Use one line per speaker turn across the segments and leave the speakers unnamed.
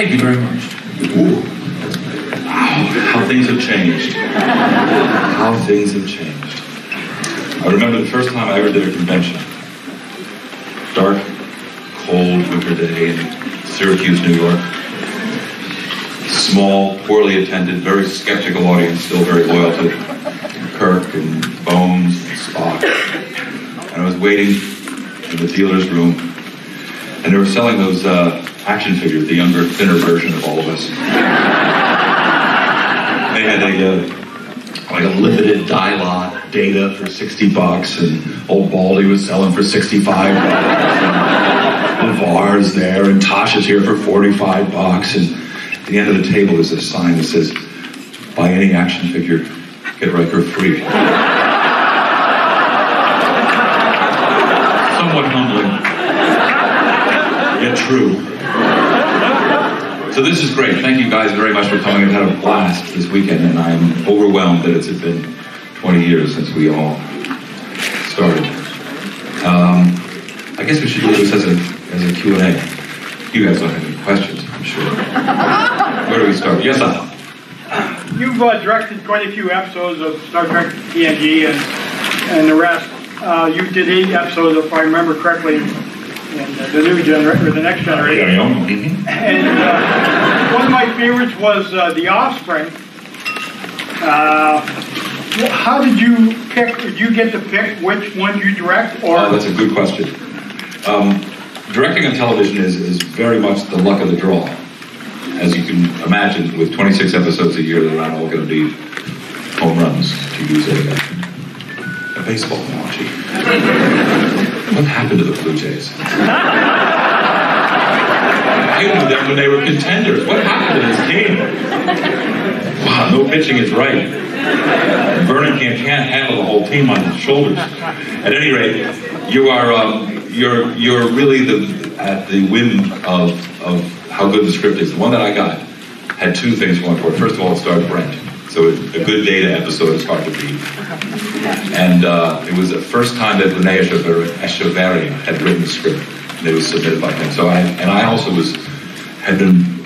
Thank you very much.
Ooh. Wow, how things have changed. How things have changed. I remember the first time I ever did a convention. Dark, cold winter day in Syracuse, New York. Small, poorly attended, very skeptical audience, still very loyal to Kirk and Bones and Spock. And I was waiting in the dealer's room, and they were selling those uh, action figure, the younger, thinner version of all of us. they had a uh, like a limited die lot data for 60 bucks, and old Baldy was selling for 65 bucks. LeVar's there, and Tasha's here for 45 bucks. And at the end of the table is a sign that says, buy any action figure, get Riker free. Somewhat humbling, yet true. So this is great. Thank you guys very much for coming. I've had a blast this weekend, and I'm overwhelmed that it's been 20 years since we all started. Um, I guess we should do this as a as a Q&A. You guys don't have any questions, I'm sure. Where do we start? Yes, sir.
You've uh, directed quite a few episodes of Star Trek TNG and, and the rest. Uh, you did eight episodes, if I remember correctly, uh, the new generation, or the next generation. And uh, one of my favorites was uh, The Offspring. Uh, how did you pick, did you get to pick which one you direct? Or
Oh, that's a good question. Um, directing on television is, is very much the luck of the draw. As you can imagine, with 26 episodes a year, they're not all going to be home runs, to use a, a baseball analogy. what happened to the Blue Jays? I hated them when they were contenders. What happened to this team? Wow, no pitching is right. Vernon can't, can't handle the whole team on his shoulders. At any rate, you are um, you're you're really the at the whim of of how good the script is. The one that I got had two things going for it. First of all, it starred Brent, so a good data episode is hard to beat. And uh, it was the first time that Echever- Echevarria had written the script, and it was submitted by him. So I and I also was had been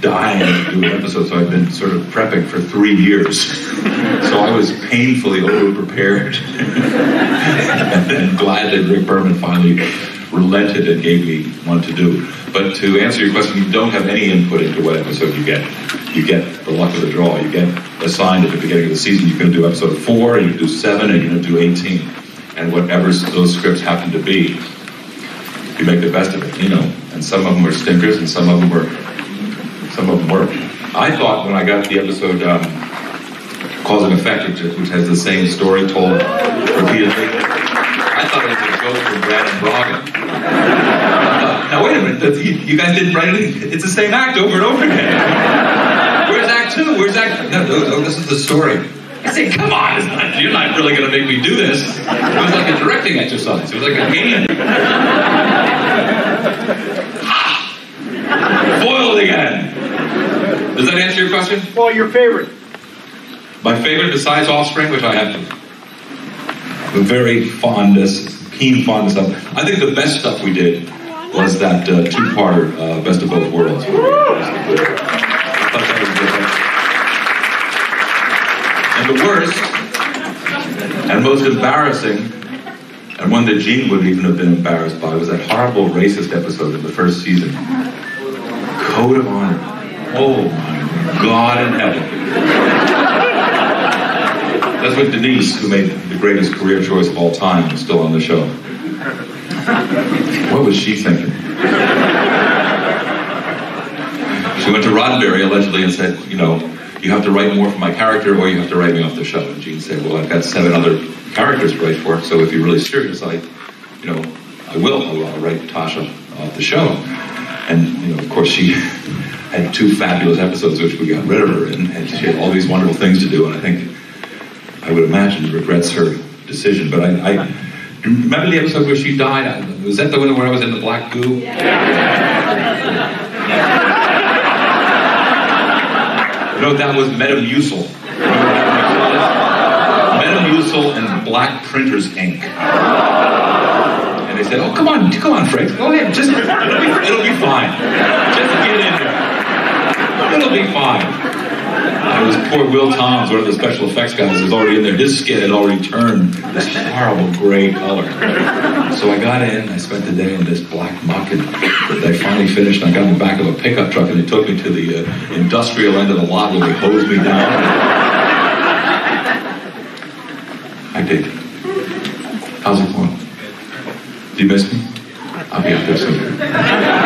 dying to do an episode, so I've been sort of prepping for three years. so I was painfully over-prepared. and then glad that Rick Berman finally relented and gave me one to do. But to answer your question, you don't have any input into what episode you get. You get the luck of the draw. You get assigned at the beginning of the season, you're going to do episode four, and you do seven, and you're going to do 18. And whatever those scripts happen to be, you make the best of it, you know. And some of them were stinkers, and some of them were some of them work. I thought when I got the episode um, Cause and Effect, which, which has the same story told repeatedly, I thought it was a joke from Brannon Braga. Now wait a minute, you, guys didn't write it. It's the same act over and over again. Where's Act Two? Where's Act? No, no, no this is the story. I said, come on, it's not, you're not really going to make me do this. It was like a directing exercise. It was like a game. Foiled again. Does that answer your question?
well, your favorite?
My favorite, besides Offspring, which I have a very fondness, uh, keen fondness of, I think the best stuff we did was that uh, two-parter, uh, Best of Both Worlds. I thought that was good. And the worst, and most embarrassing, and one that Gene would even have been embarrassed by, was that horrible racist episode of the first season. Code of Honor. Oh my God in heaven. That's what Denise, who made the greatest career choice of all time, was still on the show. What was she thinking? She went to Roddenberry allegedly and said, you know, you have to write more for my character or you have to write me off the show. And Gene said, well, I've got seven other characters to write for, so if you're really serious, I, you know, I will. I'll, I'll write Tasha off the show. And, you know, of course, she had two fabulous episodes which we got rid of her in, and she had all these wonderful things to do, and I think, I would imagine, regrets her decision. But I, I remember the episode where she died? Was that the one where I was in the black goo? Know, that was Metamucil. Metamucil and black printer's ink. And they said, oh, come on, come on, Frank, go ahead, just, it'll be, it'll be fine. Just get in there. It'll be fine. It was poor Will Toms, one of the special effects guys, was already in there. His skin had already turned this horrible gray color. So I got in, I spent the day in this black muck, and they finally finished. I got in the back of a pickup truck, and they took me to the uh, industrial end of the lot where they hosed me down. I did. How's it going? Do you miss me? I'll be up there soon.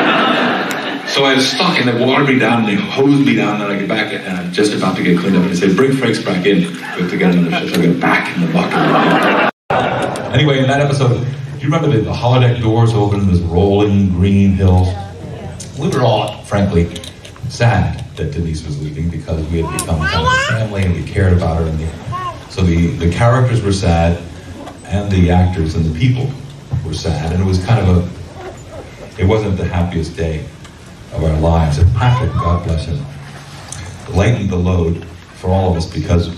So I was stuck and they watered me down and they hosed me down and I get back and I'm just about to get cleaned up and they say, bring Franks back in. We have to get shift. So I get back in the bucket. Anyway, in that episode, do you remember the, the holodeck doors open, this rolling green hills? We were all, frankly, sad that Denise was leaving because we had become kind of a family and we cared about her. And the, so the, the characters were sad and the actors and the people were sad. And it was kind of a, it wasn't the happiest day of our lives. And Patrick, God bless him, lightened the load for all of us because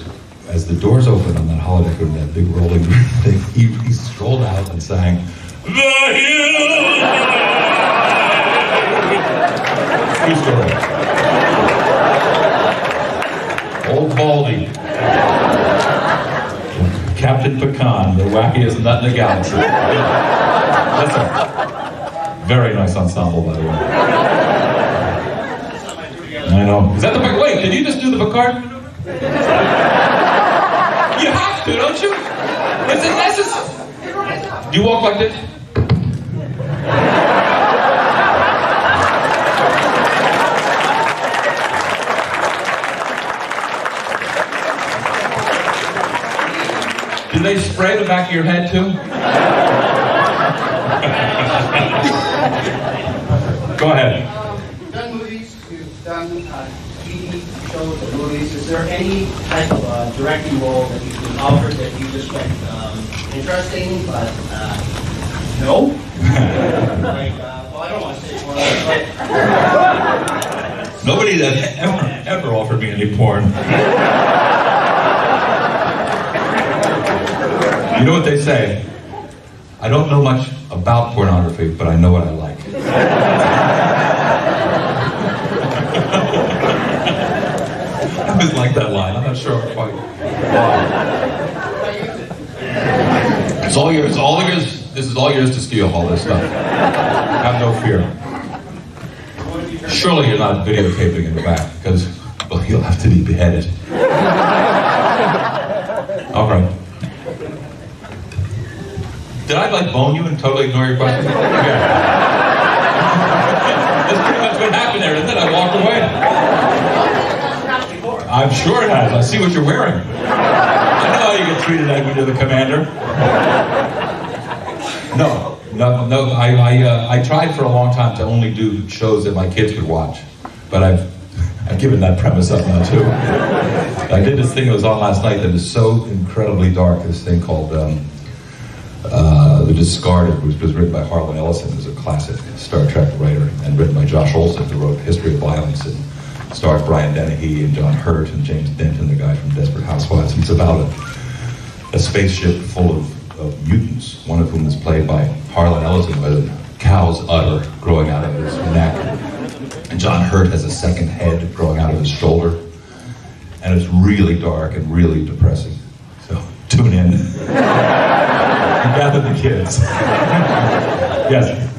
as the doors opened on that holiday room, that big rolling thing, he, he strolled out and sang, The Hill! True story. Old Baldy. Captain Pecan, the wackiest nut in the galaxy. Listen, very nice ensemble, by the way. I know. Is that the wait? Can you just do the Picard? You have to, don't you? Is it necessary? Do you walk like this? Do they spray the back of your head too? Go ahead.
You've done movies, you've done uh, TV movies. Is there any type of uh, directing role that you've been offered that you just went um, interesting, but uh, no? like, uh, well, I don't want to say more, but
Nobody that ever, ever offered me any porn. You know what they say? I don't know much about pornography, but I know what I like. I always like that line. I'm not sure quite why. It's all yours. All yours. This is all yours to steal. All this stuff. Have no fear. Surely you're not videotaping in the back because, well, you'll have to be beheaded. All right. Did I like bone you and totally ignore your question? That's pretty much what happened there? I walked away. I'm sure it has. I see what you're wearing. I know how you get treated like when you're the commander. No, no, no. I, I, uh, I tried for a long time to only do shows that my kids could watch, but I've, I've given that premise up now too. I did this thing that was on last night that is so incredibly dark. This thing called um, uh, The Discarded, which was written by Harlan Ellison, who's a classic Star Trek writer, and written by Josh Olson, who wrote History of Violence and stars Brian Dennehy and John Hurt and James Denton, the guy from Desperate Housewives. It's about a, a spaceship full of, of mutants, one of whom is played by Harlan Ellison with a cow's udder growing out of his neck. And John Hurt has a second head growing out of his shoulder. And it's really dark and really depressing. So tune in. and gather the kids. yes.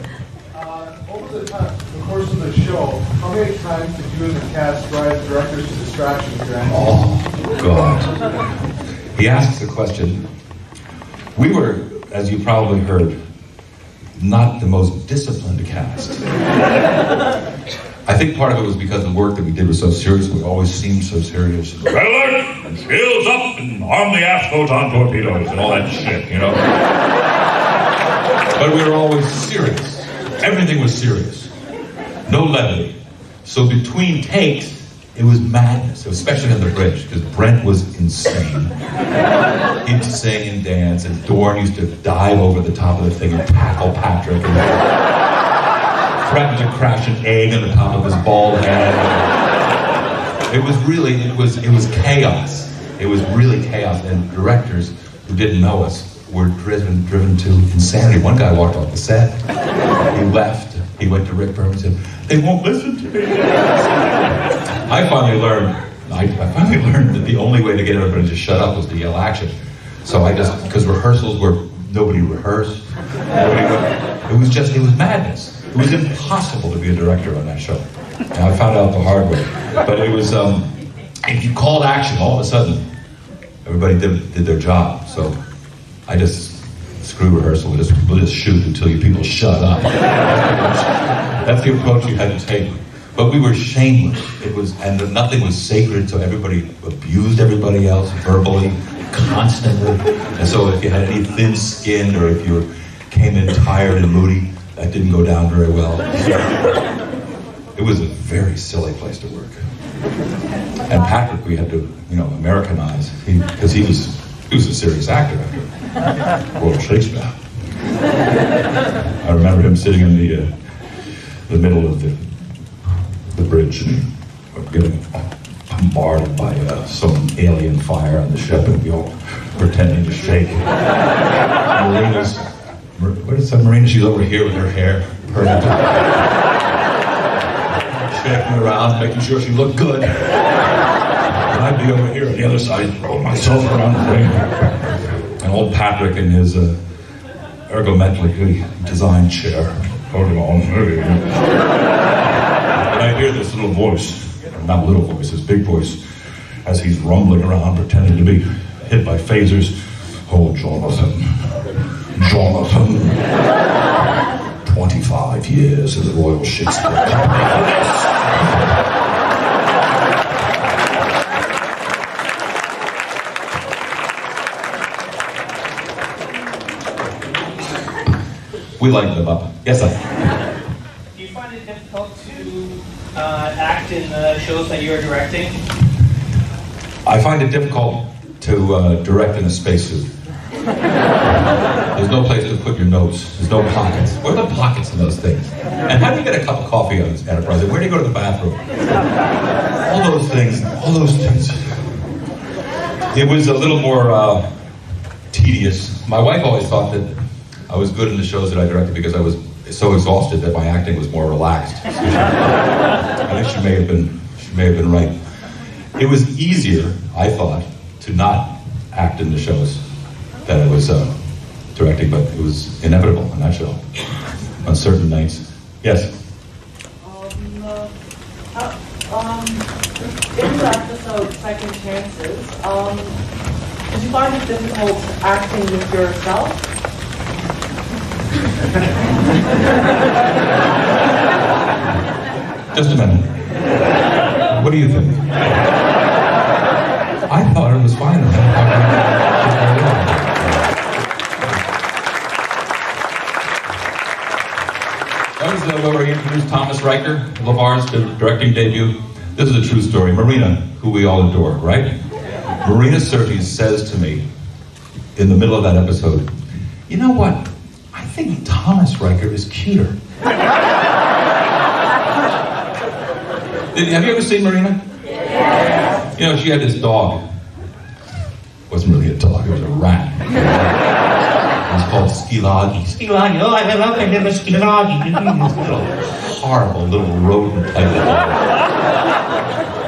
Uh, over the, time, the course of the show, how many times did you and the cast drive directors to distraction grant?
Oh, God. He asks a question. We were, as you probably heard, not the most disciplined cast. I think part of it was because the work that we did was so serious. We always seemed so serious. Red alert! And shields up and arm the assholes on torpedoes and all that shit, you know? But we were always serious. Everything was serious. No levity. So between takes, it was madness, especially on the bridge, because Brent was insane. And dance, and Dorn used to dive over the top of the thing and tackle Patrick, and threatened to crash an egg on the top of his bald head. It was really, it was, it was chaos. It was really chaos, and directors who didn't know us were driven, driven to insanity. One guy walked off the set. He left. He went to Rick Berman and said, they won't listen to me. I finally learned, I, I finally learned that the only way to get everybody to shut up was to yell action. So I just, because rehearsals were, nobody rehearsed. Nobody, it was just, it was madness. It was impossible to be a director on that show. And I found out the hard way. But it was, um, if you called action, all of a sudden, everybody did, did their job. So I just screw rehearsal. We'll just shoot until you people shut up. That's the approach you had to take. But we were shameless. It was, and nothing was sacred, so everybody abused everybody else verbally, constantly. And so if you had any thin skin or if you came in tired and moody, that didn't go down very well. It was a very silly place to work. And Patrick, we had to, you know, Americanize, because he, he, was he was a serious actor Royal Shakespeare. I remember him sitting in the uh, the middle of the the bridge and getting bombarded by uh, some alien fire on the ship, and we all pretending to shake. Marina's, what is that? Marina? She's over here with her hair perfect shaking around, making sure she looked good. I'd be over here on the other side, throwing myself around the thing. And old Patrick in his uh, ergometrically designed chair, holding on. And I hear this little voice, not little voice, this big voice, as he's rumbling around, pretending to be hit by phasers. Oh, Jonathan, Jonathan. 25 years of the Royal Shakespeare Company. We like them up. Yes, sir.
Do you find it difficult to uh, act in the shows that you're directing?
I find it difficult to uh, direct in a spacesuit. There's no place to put your notes. There's no pockets. Where are the pockets in those things? And how do you get a cup of coffee on this Enterprise? Where do you go to the bathroom? All those things. All those things. It was a little more uh, tedious. My wife always thought that I was good in the shows that I directed because I was so exhausted that my acting was more relaxed. I think she may have been she may have been right. It was easier, I thought, to not act in the shows that I was uh, directing, but it was inevitable in that show on certain nights. Yes.
Um, uh, um, in the episode Second Chances, um, did you find it difficult acting with yourself?
Just a minute. What do you think? I thought it was fine. That was the, where we introduced Thomas Riker, LeVar's directing debut. This is a true story. Marina, who we all adore, right? Marina Sirtis says to me in the middle of that episode, you know what? I think Thomas Riker is cuter. Have you ever seen Marina? Yes. You know, she had this dog. It wasn't really a dog, it was a rat. It was called Skilagi. Skilagi, oh, I love it, little Skilagi. little horrible little rodent type of dog.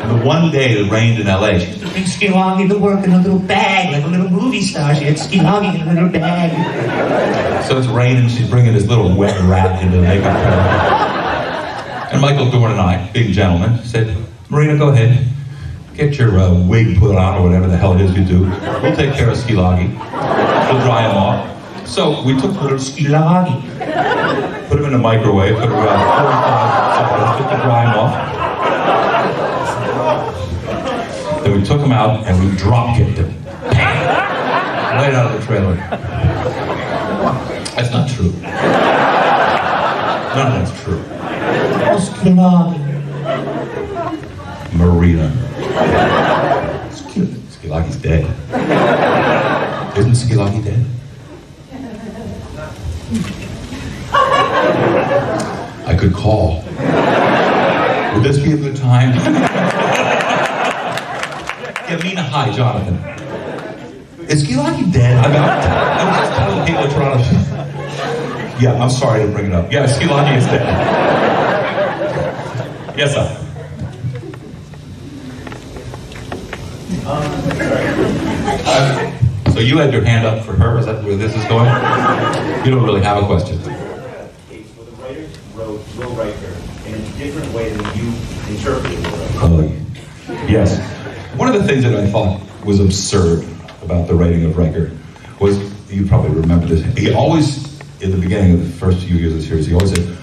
And the one day it rained in LA, she used to bring Skilagi to work in a little bag, like a little movie star. She had Skilagi in a little bag. So it's raining, she's bringing this little wet rat into the makeup room. And Michael Dorn and I, being gentlemen, said, Marina, go ahead. Get your uh, wig put on or whatever the hell it is you do. We'll take care of Skilagi. We'll dry him off. So we took little Skilagi, put him in the microwave, put around 45 seconds to dry him off. Then we took him out and we drop kicked him. Right out of the trailer. That's not true. None of that's true. Skilagi. Marina. Skilagi's dead. Isn't Skilagi dead? I could call. Would this be a good time? Give Mina hi, Jonathan. Is Skilagi dead? I'm, I'm just telling people in Toronto. Yeah, I'm sorry to bring it up. Yeah, Skilagi is dead. Yes, sir. Uh, so you had your hand up for her, is that where this is going? You don't really have a question.
case where the writer wrote Will Riker in a different way than you interpreted Will Riker.
Yes. One of the things that I thought was absurd about the writing of Riker was, you probably remember this, he always, in the beginning of the first few years of the series, he always said,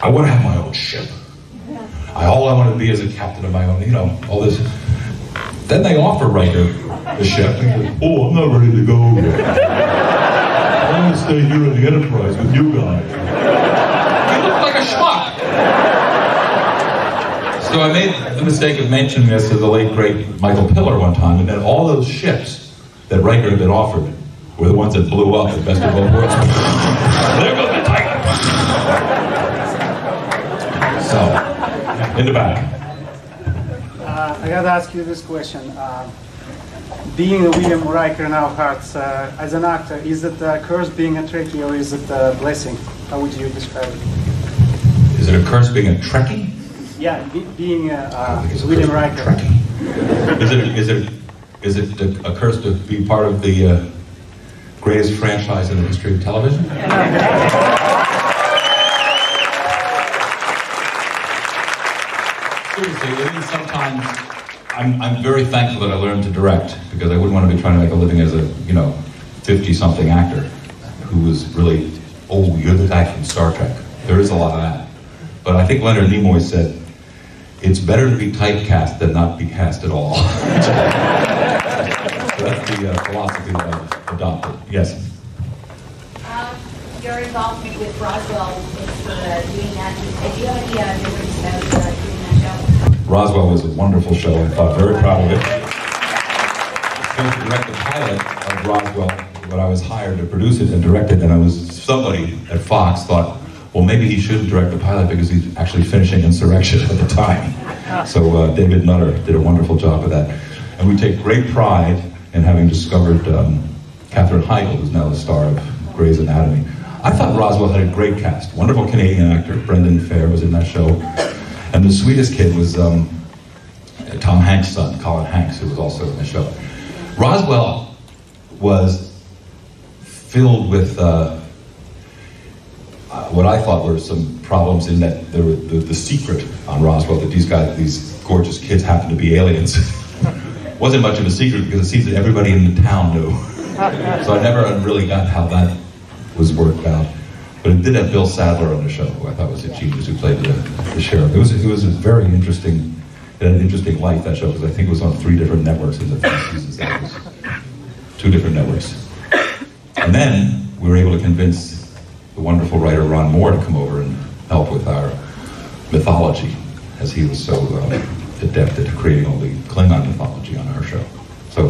I want to have my own ship. I, all I want to be is a captain of my own, you know, all this. Then they offer Riker the ship, and he goes, oh, I'm not ready to go. I want to stay here in the Enterprise with you guys. He looked like a schmuck. So I made the mistake of mentioning this to the late great Michael Piller one time, and then all those ships that Riker had been offered were the ones that blew up at Best of Both Worlds. there goes the Titan. So, in the back.
Uh, I gotta ask you this question. Uh, being William Riker now, Hearts, uh, as an actor, is it a curse being a Trekkie or is it a blessing? How would you describe it?
Is it a curse being a Trekkie?
Yeah, be, being uh, uh,
a
William
curse
Riker.
Is it, is it, is it a, a curse to be part of the uh, greatest franchise in the history of television? Seriously, I mean, sometimes I'm, I'm very thankful that I learned to direct because I wouldn't want to be trying to make a living as a, you know, 50-something actor who was really, oh, you're the guy from Star Trek. There is a lot of that. But I think Leonard Nimoy said, it's better to be typecast than not be cast at all. so that's the uh, philosophy that I've adopted. Yes.
Um, your involvement with Roswell uh, doing that, do you have any uh, memories uh, doing that show?
Roswell was a wonderful show. I thought very proud of it. I was supposed to direct the pilot of Roswell, but I was hired to produce it and direct it, and I was somebody at Fox thought, well, maybe he shouldn't direct the pilot because he's actually finishing Insurrection at the time. So uh, David Nutter did a wonderful job of that, and we take great pride in having discovered um, Katherine Heigl, who's now the star of Grey's Anatomy. I thought Roswell had a great cast. Wonderful Canadian actor Brendan Fehr was in that show. And the sweetest kid was um, Tom Hanks' son, Colin Hanks, who was also in the show. Roswell was filled with uh, uh, what I thought were some problems in that there were the, the secret on Roswell that these guys, these gorgeous kids, happened to be aliens. Wasn't much of a secret because it seems that everybody in the town knew. so I never really got how that was worked out. But it did have Bill Sadler on the show, who I thought was a genius, who played the, the sheriff. It was, it was a very interesting, it had an interesting life, that show, because I think it was on three different networks in the first seasons. That was two different networks. And then we were able to convince the wonderful writer Ron Moore to come over and help with our mythology, as he was so um, adept at creating all the Klingon mythology on our show. So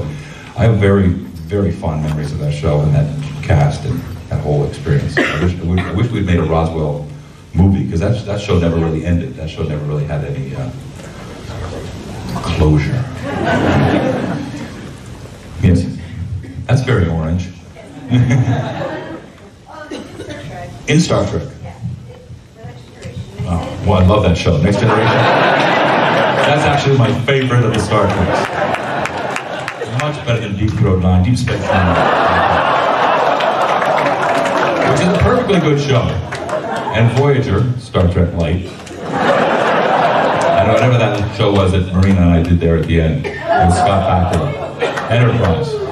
I have very, very fond memories of that show and that cast and that whole experience. I wish, I wish, we'd made a Roswell movie, because that, that show never really ended. That show never really had any uh, closure. yes, that's very orange. In Star Trek. Oh, well, I love that show. Next Generation. That's actually my favorite of the Star Treks. Much better than Deep Throat Nine, Deep Space Nine. Which is a perfectly good show. And Voyager, Star Trek Light. And whatever that show was that Marina and I did there at the end. With Scott Bakula. Enterprise.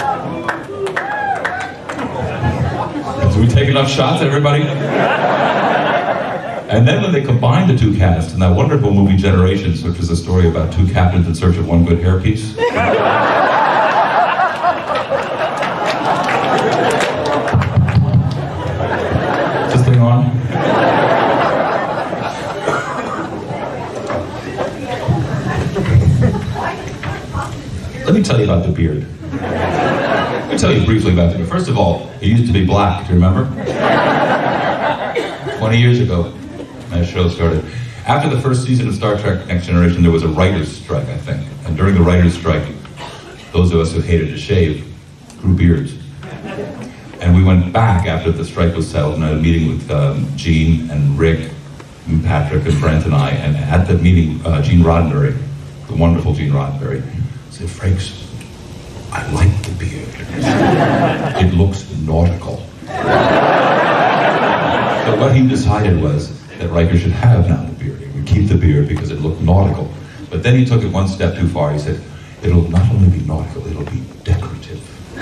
We take enough shots, everybody? And then when they combined the two casts in that wonderful movie Generations, which is a story about two captains in search of one good hairpiece. Is this thing on? Let me tell you about the beard. Tell you briefly about beard. First of all, it used to be black, do you remember? 20 years ago, that show started. After the first season of Star Trek Next Generation, there was a writer's strike, I think. And during the writer's strike, those of us who hated to shave grew beards. And we went back after the strike was settled and I had a meeting with um, Gene and Rick and Patrick and Brent and I, and at the meeting, uh, Gene Roddenberry, the wonderful Gene Roddenberry, said, Frakes, I like the beard. it looks nautical. but what he decided was that Riker should have now the beard. He would keep the beard because it looked nautical. But then he took it one step too far. He said, it'll not only be nautical, it'll be decorative. so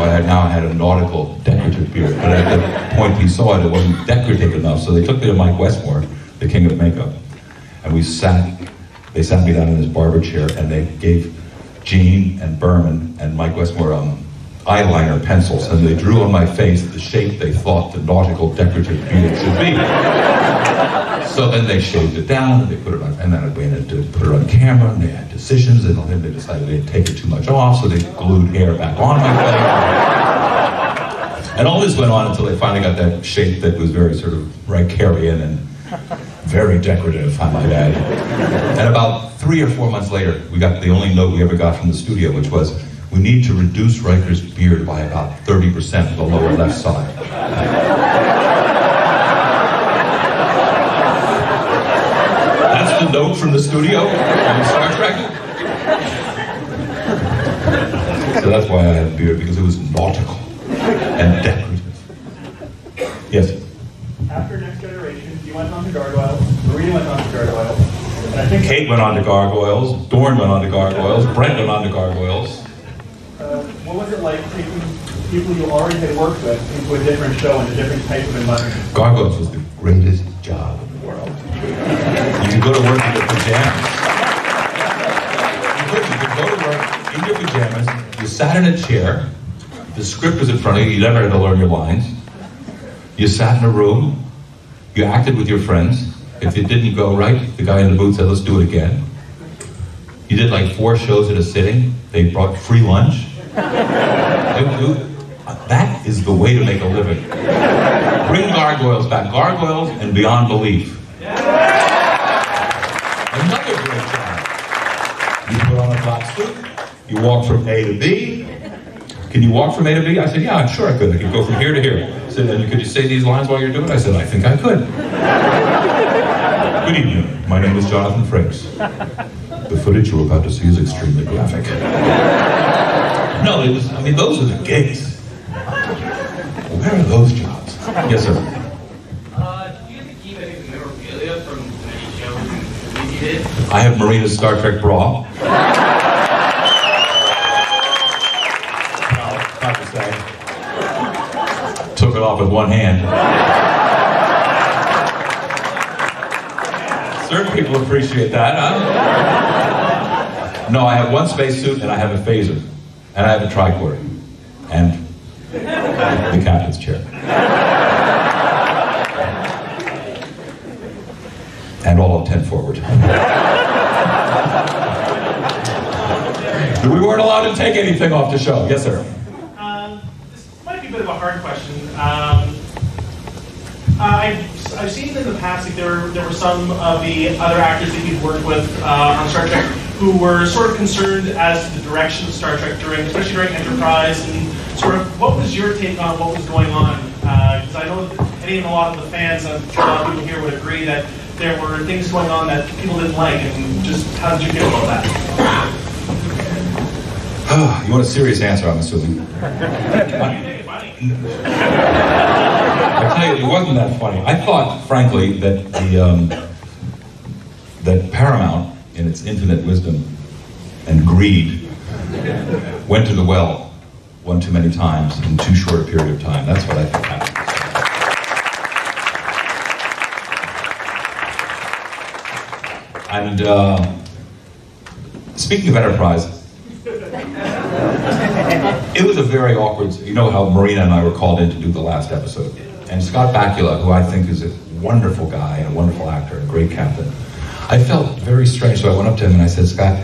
I had, now had a nautical decorative beard. But at the point he saw it, it wasn't decorative enough. So they took me to Mike Westmore, the king of makeup, and we sat they sat me down in this barber chair and they gave Gene and Berman and Mike Westmore um, eyeliner pencils and they drew on my face the shape they thought the nautical decorative beard should be. so then they shaved it down and they put it on, and then went in to put it on camera and they had decisions and then they decided they'd take it too much off so they glued hair back on my face. And all this went on until they finally got that shape that was very sort of Rikerian and very decorative, I might add. And about three or four months later, we got the only note we ever got from the studio, which was, we need to reduce Riker's beard by about 30% the lower left side. That's the note from the studio on Star Trek. So that's why I had a beard, because it was nautical and decorative. Yes?
After Next Generation, you went on to Gargoyles, Went on to Gargoyles, and I think
Kate went on to Gargoyles, Dorn went on to Gargoyles, Brent went on to Gargoyles.
uh, what was it like taking people you already had worked with into a different show and a different type of environment?
Gargoyles was the greatest job in the world. You could go to work in your pajamas. You could, you could go to work in your pajamas, you sat in a chair, the script was in front of you, you never had to learn your lines. You sat in a room, you acted with your friends. If it didn't go right, the guy in the booth said, let's do it again. You did like four shows at a sitting. They brought free lunch. That is the way to make a living. Bring gargoyles back. Gargoyles and beyond belief. Another great job. You put on a black suit. You walk from A to B. Can you walk from A to B? I said, yeah, I'm sure I could. I could go from here to here. I said, and could you say these lines while you're doing it? I said, I think I could. Good evening. My name is Jonathan Frakes. The footage you're about to see is extremely graphic. No, it was, I mean, those are the gigs. Where are those jobs? Yes, sir.
Uh, do you keep any memorabilia from any shows and you did?
I have Marina's Star Trek bra. No, not to say. Took it off with one hand. Certain people appreciate that, huh? No, I have one spacesuit and I have a phaser. And I have a tricorder. And the captain's chair. And all of 10 forward. we weren't allowed to take anything off the show. Yes, sir.
I've, seen in the past that there, there were some of the other actors that you've worked with uh, on Star Trek who were sort of concerned as to the direction of Star Trek during, especially during Enterprise, and sort of what was your take on what was going on? Because I know that, and even a lot of the fans, I'm sure a lot of people here would agree that there were things going on that people didn't like, and just how did you feel about that?
you want a serious answer, I'm assuming. It wasn't that funny. I thought, frankly, that the um, that Paramount, in its infinite wisdom and greed, went to the well one too many times in too short a period of time. That's what I think happened. And uh, speaking of Enterprise, it was a very awkward. You know how Marina and I were called in to do the last episode, and Scott Bakula, who I think is a wonderful guy and a wonderful actor a great captain, I felt very strange. So I went up to him and I said, Scott,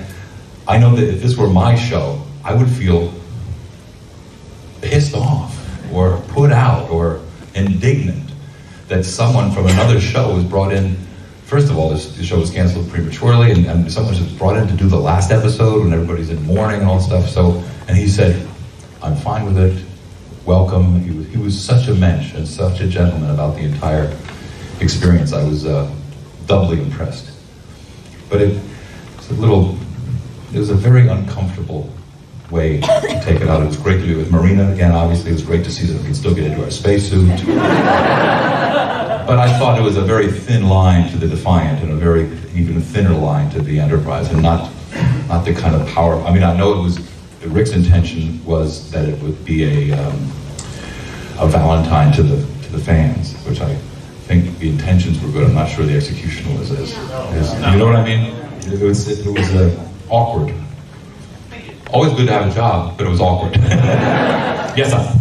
I know that if this were my show, I would feel pissed off or put out or indignant that someone from another show was brought in. First of all, this, the show was canceled prematurely, and, and someone was brought in to do the last episode when everybody's in mourning and all stuff. So, and he said, "I'm fine with it. Welcome. He was, he was such a mensch and such a gentleman about the entire experience. I was uh, doubly impressed. But it, it's a little, it was a very uncomfortable way to take it out. It was great to be with Marina again. Obviously, it was great to see that we could still get into our spacesuit. but I thought it was a very thin line to the Defiant and a very even thinner line to the Enterprise, and not not the kind of power. I mean, I know it was Rick's intention was that it would be a um, a Valentine to the to the fans, which I think the intentions were good. I'm not sure the execution was as, as you know what I mean. It was it, was uh, awkward. Always good to have a job, but it was awkward. yes, sir.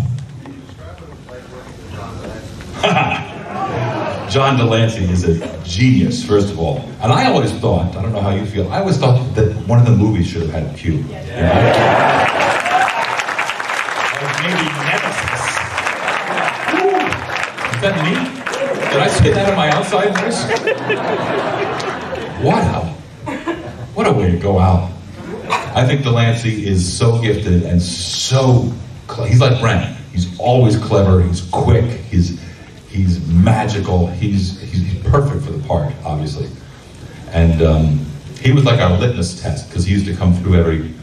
John de Lancie is a genius, first of all. And I always thought, I don't know how you feel, I always thought that one of the movies should have had Q. You know? maybe Nemesis. Ooh. Is that me? Did I say that in my outside voice? What a, what a way to go out. I think de Lancie is so gifted and so, he's like Brent. He's always clever, he's quick, he's he's magical. He's, he's perfect for the part, obviously. And um, he was like our litmus test because he used to come through every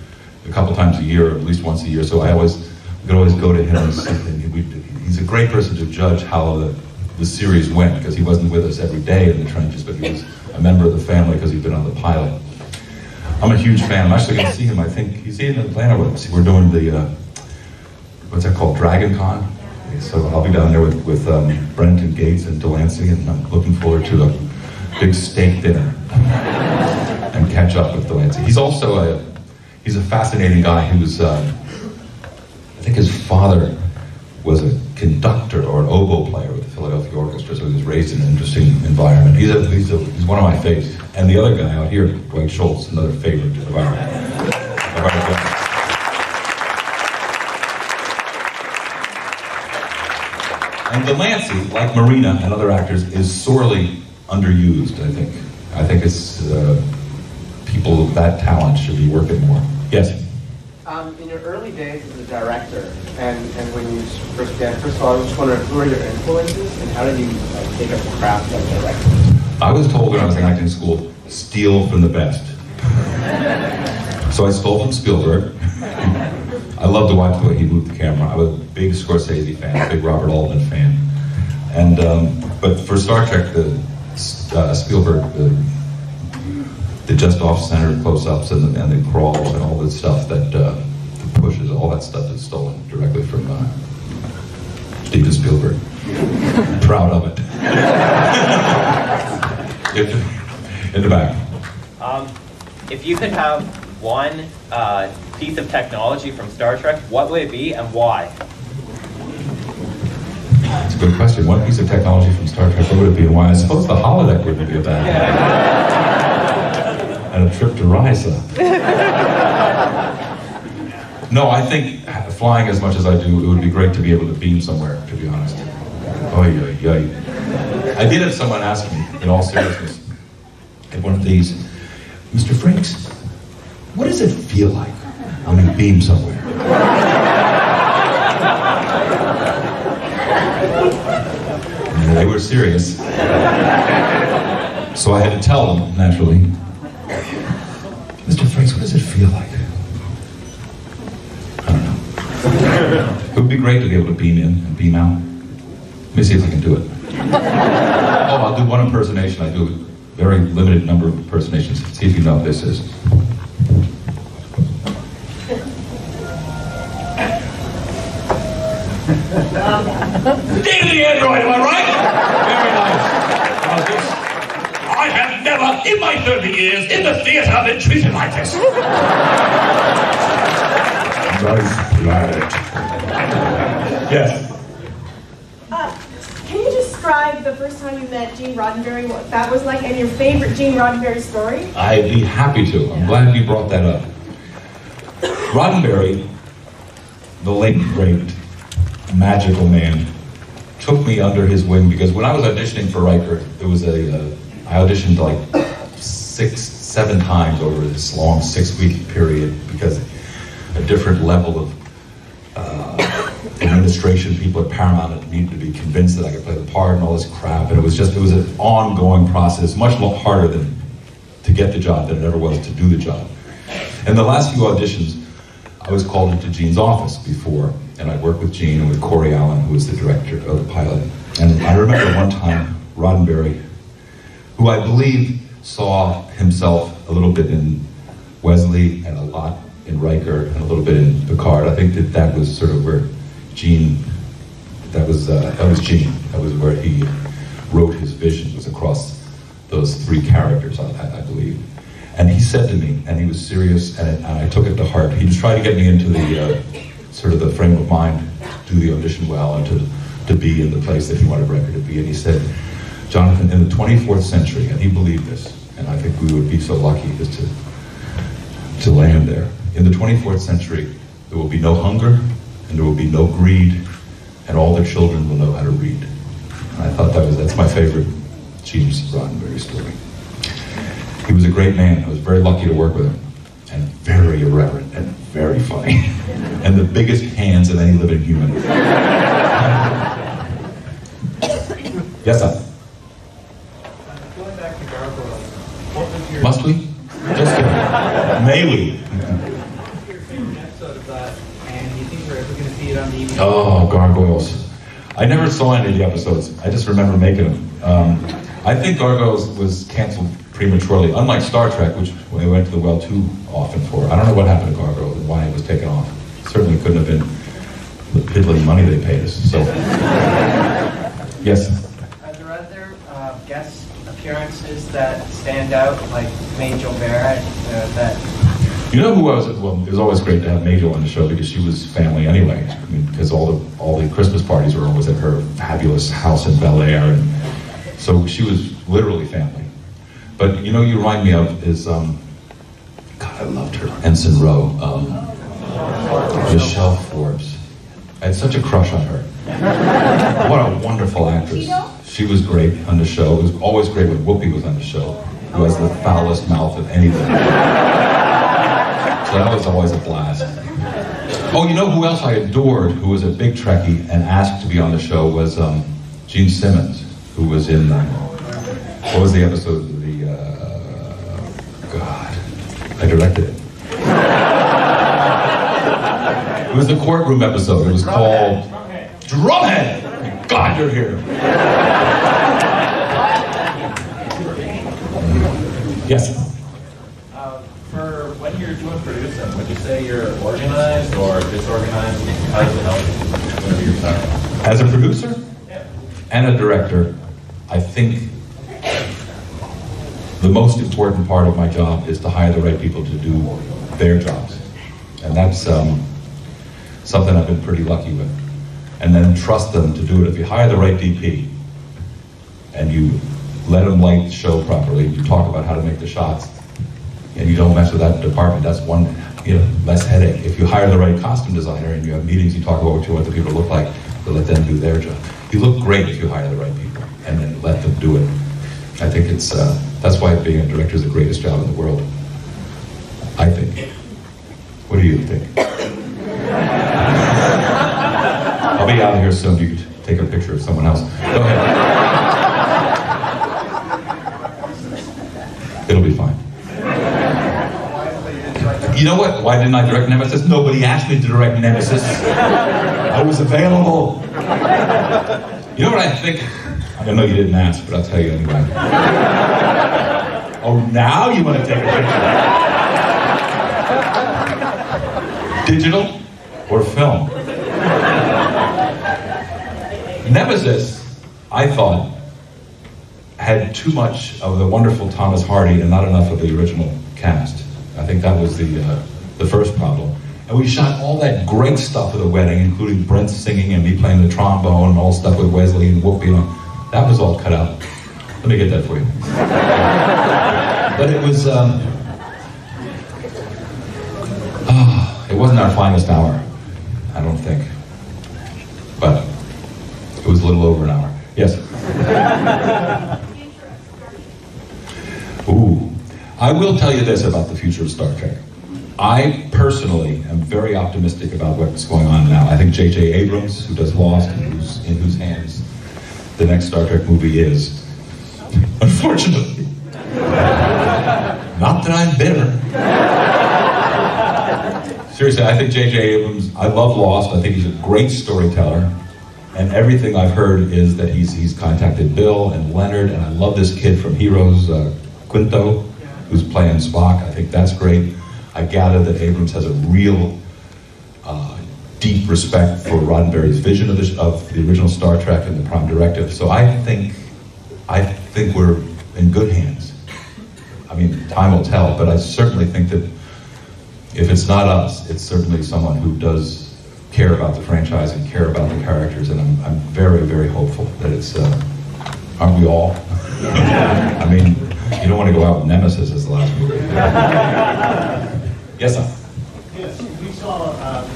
a couple times a year, or at least once a year. So I always could always go to him and, and we, he's a great person to judge how the, the series went because he wasn't with us every day in the trenches, but he was a member of the family because he'd been on the pilot. I'm a huge fan. I'm actually going to see him. I think he's in Atlanta with us. We're doing the uh, what's that called, Dragon Con. So I'll be down there with, with um, Brent and Gates and de Lancie, and I'm looking forward to a big steak dinner and catch up with de Lancie. He's also a he's a fascinating guy who's um, I think his father was a conductor or an oboe player with the Philadelphia Orchestra, so he was raised in an interesting environment. He's a, he's, a, he's one of my favorites. And the other guy out here, Dwight Schultz, another favorite of our, of our guys. And de Lancie, like Marina and other actors, is sorely underused, I think. I think it's uh, people of that talent should be working more. Yes?
Um, in your early days as a director, and, and when you first began, first of all, I was just wondering who are your influences and how did you like, take up the craft of directing?
I was told when I was in acting school, steal from the best. so I stole from Spielberg. I love to watch the way he moved the camera. I was a big Scorsese fan, big Robert Altman fan. And um, but for Star Trek, the uh, Spielberg, the, the just off center close-ups and the, and the crawls and all the stuff that uh, pushes, all that stuff is stolen directly from uh, Steven Spielberg. Proud of it. in the back.
Um, if you could have one uh, piece of technology from Star Trek, what would it be and why?
It's a good question. One piece of technology from Star Trek, what would it be and why? I suppose the holodeck wouldn't be a bad idea. and a trip to Risa. no, I think flying as much as I do, it would be great to be able to beam somewhere, to be honest. Oh, yeah, yeah. I did have someone ask me, in all seriousness, at one of these, Mr. Frakes, what does it feel like you beam somewhere? and they were serious. So I had to tell them, naturally, Mr. Frakes, what does it feel like? I don't know. It would be great to be able to beam in and beam out. Let me see if I can do it. Oh, I'll do one impersonation. I do a very limited number of impersonations. See if you know what this is. David the android, am I right? Very nice. Now this, I have never, in my 30 years, in the theater, been treated like this. nice planet. Yes.
Uh, can you describe the first time you met Gene Roddenberry, what that was like, and your favorite Gene Roddenberry story?
I'd be happy to. I'm glad you brought that up. Roddenberry, the late great magical man, took me under his wing because when I was auditioning for Riker, it was a uh, I auditioned like six, seven times over this long six-week period because a different level of uh, administration, people at Paramount needed to be convinced that I could play the part and all this crap. And it was just, it was an ongoing process, much harder than to get the job than it ever was to do the job. And the last few auditions, I was called into Gene's office before, and I worked with Gene and with Corey Allen, who was the director of the pilot. And I remember one time, Roddenberry, who I believe saw himself a little bit in Wesley and a lot in Riker and a little bit in Picard. I think that that was sort of where Gene, that was uh, that was Gene. That was where he wrote his vision was across those three characters, I, I believe. And he said to me, and he was serious, and, it, and I took it to heart. He was trying to get me into the uh, sort of the frame of mind, to do the audition well, and to to be in the place that he wanted Riker to be. And he said, Jonathan, in the 24th century, and he believed this, and I think we would be so lucky as to to land there. In the 24th century, there will be no hunger, and there will be no greed, and all the children will know how to read. And I thought that was that's my favorite Gene Roddenberry story. He was a great man. I was very lucky to work with him, and very irreverent and very funny, and the biggest hands of any living human. yes, sir.
Going back to Gargoyles, what was your
Must we? Just kidding. May we?
your favorite episode of that? And do you think we're ever going to see it on DVD?
Oh, gargoyles. I never saw any of the episodes. I just remember making them. Um, I think Gargoyles was canceled prematurely, unlike Star Trek, which they went to the well too often for. I don't know what happened to Gargoyles and why it was taken off. Certainly couldn't have been the piddling money they paid us. So, yes.
Are there other uh, guest appearances that stand out, like Majel Barrett, uh, that
You know who I was? Well, it was always great to have Majel on the show because she was family anyway. I mean, because all the all the Christmas parties were always at her fabulous house in Bel Air, and so she was literally family. But you know, you remind me of is um, God, I loved her, Ensign Ro, um, Michelle Forbes. I had such a crush on her. What a wonderful actress. She was great on the show. It was always great when Whoopi was on the show, who has the foulest mouth of anything. So that was always a blast. Oh, you know who else I adored, who was a big Trekkie and asked to be on the show, was um, Gene Simmons, who was in, uh, what was the episode I directed it. It was the courtroom episode. It was called Drumhead. God, you're here. Yes.
Uh, for when you're doing producing, would you say you're organized or disorganized? How does it help? Whatever you're talking.
As a producer and a director, I think the most important part of my job is to hire the right people to do their jobs. And that's um, something I've been pretty lucky with. And then trust them to do it. If you hire the right DP and you let them light the show properly, you talk about how to make the shots, and you don't mess with that department, that's one you know, less headache. If you hire the right costume designer and you have meetings, you talk about what you want the people to look like, to let them do their job. You look great if you hire the right people and then let them do it. I think it's uh, that's why being a director is the greatest job in the world. I think. What do you think? I'll be out of here soon. You can take a picture of someone else. Go ahead. It'll be fine. You know what? Why didn't I direct Nemesis? Nobody asked me to direct Nemesis. I was available. You know what I think? I know you didn't ask, but I'll tell you anyway. Oh, now you want to take a picture? Digital or film? Nemesis, I thought, had too much of the wonderful Thomas Hardy and not enough of the original cast. I think that was the uh, the first problem. And we shot all that great stuff at the wedding, including Brent singing and me playing the trombone and all stuff with Wesley and Whoopi. All. That was all cut out. Let me get that for you. but it was. Um, ah, it wasn't our finest hour, I don't think. But it was a little over an hour. Yes. Ooh. I will tell you this about the future of Star Trek. I personally am very optimistic about what's going on now. I think J.J. Abrams, who does Lost, and who's, in whose hands the next Star Trek movie is, unfortunately. Not that I'm bitter. Seriously, I think J.J. Abrams, I love Lost. I think he's a great storyteller. And everything I've heard is that he's, he's contacted Bill and Leonard, and I love this kid from Heroes, uh, Quinto, who's playing Spock. I think that's great. I gather that Abrams has a real uh, deep respect for Roddenberry's vision of the, of the original Star Trek and the Prime Directive. So I think, I think we're in good hands. I mean, time will tell, but I certainly think that if it's not us, it's certainly someone who does care about the franchise and care about the characters, and I'm, I'm very, very hopeful that it's, uh, aren't we all? I mean, you don't want to go out with Nemesis as the last movie. yes, sir.
Yes, we saw uh,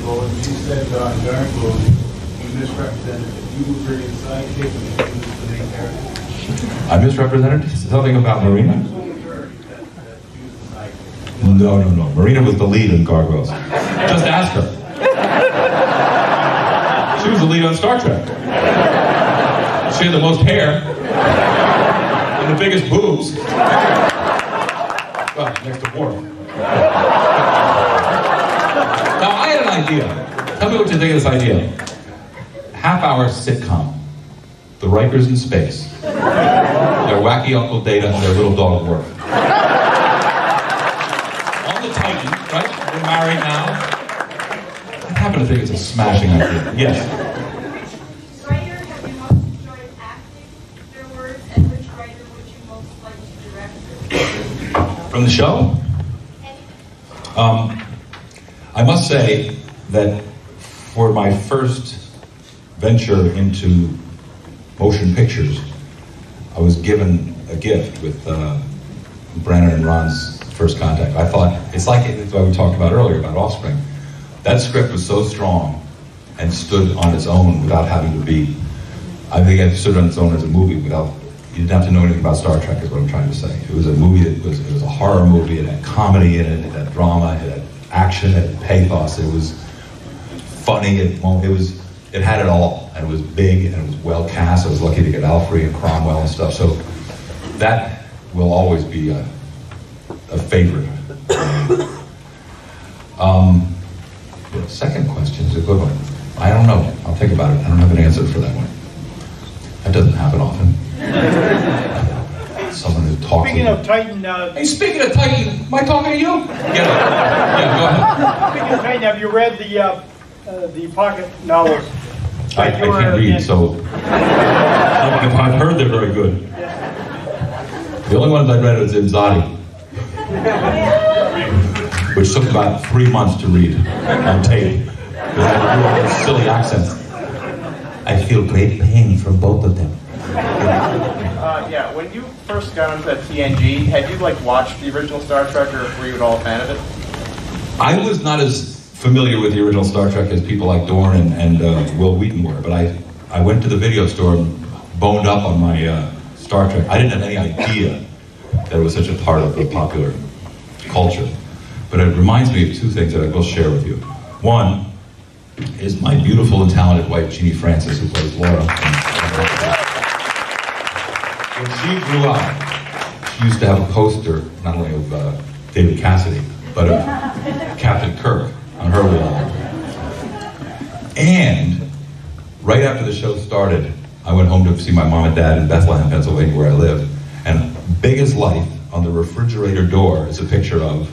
Months ago, and you said uh, during closing, you misrepresented you were bringing sidekick and he was the main character.
I misrepresented something about Marina? No, no, no. Marina was the lead in Gargoyles. Just ask her. She was the lead on Star Trek. She had the most hair and the biggest boobs. Well, next to Worf. Now, I had an idea. Tell me what you think of this idea. Half hour sitcom. The Rikers in space. Their wacky Uncle Data and their little dog Worf. On the Titan, right? We're married now. I happen to think it's a smashing idea. Yes.
Writer have you most enjoyed acting their words, and which writer would you most like to direct?
From the show? Um, I must say that for my first venture into motion pictures, I was given a gift with uh, Brannon and Ron's first contact. I thought, it's like it's what we talked about earlier about Offspring. That script was so strong and stood on its own without having to be, I think it stood on its own as a movie without, you didn't have to know anything about Star Trek is what I'm trying to say. It was a movie that was, it was a horror movie, it had comedy in it, it had drama, it had action, and pathos, it was funny, it, well, it was, it had it all, and it was big, and it was well cast, I was lucky to get Alfre and Cromwell and stuff, so that will always be a, a favorite. Um, the second question is a good one. I don't know. I'll think about it. I don't have an answer for that one. That doesn't happen often. Someone who.
Speaking of Titan, uh,
Hey, speaking of Titan, am I talking to you? Get it. Yeah, go ahead.
speaking of Titan, have you read the uh, uh, the pocket novels?
I, I can't read, so I've I've heard they're very good. The only ones I read was Imzadi, which took about three months to read on tape. Because I do all silly accents. I feel great pain from both of them.
Uh, yeah, when you first got into TNG, had you like watched the original Star Trek, or were you at all a fan of it?
I was not as familiar with the original Star Trek as people like Dorn and, and uh, Wil Wheaton were, but I, I went to the video store and boned up on my uh, Star Trek. I didn't have any idea that it was such a part of the popular culture. But it reminds me of two things that I will share with you. One is my beautiful and talented wife, Genie Francis, who plays Laura. When she grew up, she used to have a poster, not only of uh, David Cassidy, but of Captain Kirk on her wall. And right after the show started, I went home to see my mom and dad in Bethlehem, Pennsylvania, where I live. And big as life on the refrigerator door is a picture of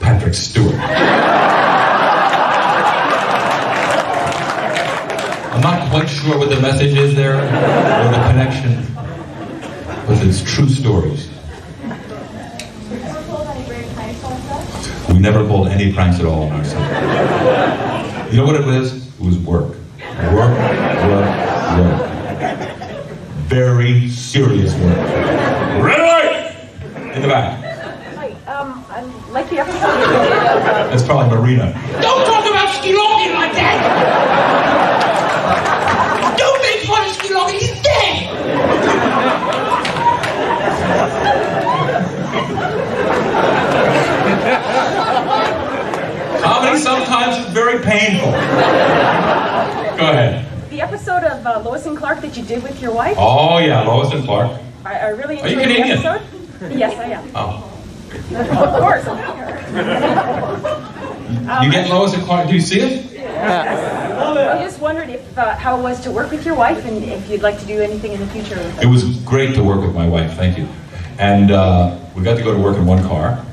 Patrick Stewart. I'm not quite sure what the message is there or the connection, but it's true stories. We never pulled any pranks at all on ourselves. You know what it was? It was work. Work, work, work. Very serious work. Red light! In the back.
Hi, um, I'm like the episode.
That's probably Marina.
very sometimes very painful.
Go ahead.
The episode of uh, Lois and Clark that you did with your wife.
Oh yeah, Lois and Clark.
I, I really enjoyed
Are you
Canadian? the episode. Yes, I am.
Oh.
of course,
you get Lois and Clark. Do you see it? Yeah.
I just wondered if uh, how it was to work with your wife, and if you'd like to do anything in the future.
It was great to work with my wife. Thank you. And uh, we got to go to work in one car.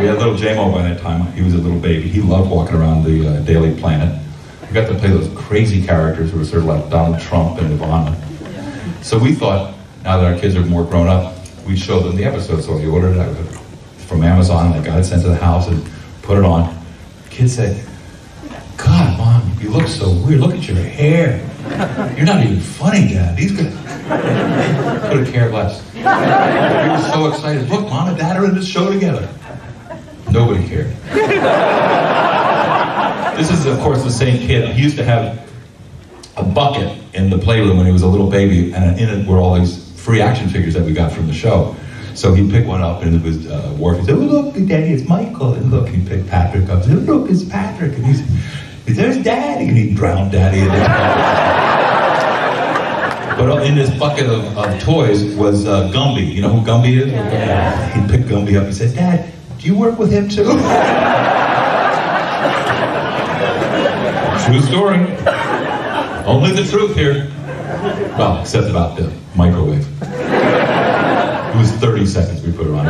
We had little JMO by that time. He was a little baby. He loved walking around the uh, Daily Planet. We got to play those crazy characters who were sort of like Donald Trump and Ivana. So we thought, now that our kids are more grown up, we'd show them the episode. So we ordered it from Amazon. and I got it sent to the house and put it on. Kids said, God, Mom, you look so weird. Look at your hair. You're not even funny, Dad. These guys could have cared less. We were so excited. Look, Mom and Dad are in this show together. Nobody cared. This is, of course, the same kid. He used to have a bucket in the playroom when he was a little baby, and in it were all these free action figures that we got from the show. So he'd pick one up, and it was uh, Worf. He'd say, oh, look, Daddy, it's Michael. And look, he'd pick Patrick up. And look, it's Patrick. And he he's, there's Daddy. And he'd drown Daddy in his But in this bucket of, of toys was uh, Gumby. You know who Gumby is? Yeah. He'd pick Gumby up and say, Dad, do you work with him too? True story. Only the truth here. Well, except about the microwave. It was 30 seconds we put her on.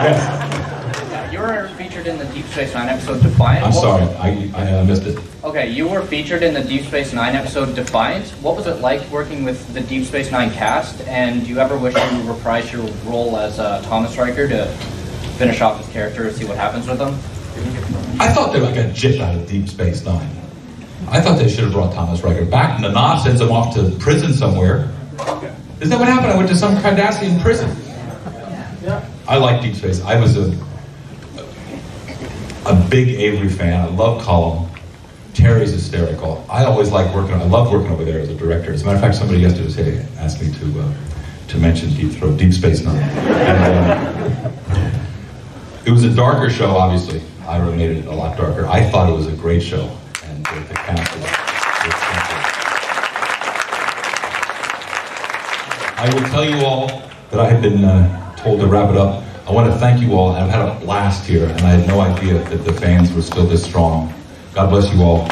Yes.
You were featured in the Deep Space Nine episode Defiant.
I'm
What-
sorry. I, I uh, missed it.
Okay, you were featured in the Deep Space Nine episode Defiant. What was it like working with the Deep Space Nine cast? And do you ever wish you reprise your role as uh, Thomas Riker to finish off his character and see what happens with him?
I thought they got gypped out of Deep Space Nine. I thought they should have brought Thomas Riker back. and Nana sends him off to prison somewhere. Isn't that what happened? I went to some Cardassian prison. I like Deep Space. I was a a big Avery fan. I love Colm. Terry's hysterical. I always like working. I love working over there as a director. As a matter of fact, somebody yesterday asked me to uh, to mention Deep Throat, Deep Space Nine. And, uh, it was a darker show, obviously. Ira made it a lot darker. I thought it was a great show, and uh, the cast was. I will tell you all that I have been uh, told to wrap it up. I want to thank you all. I've had a blast here, and I had no idea that the fans were still this strong. God bless you all.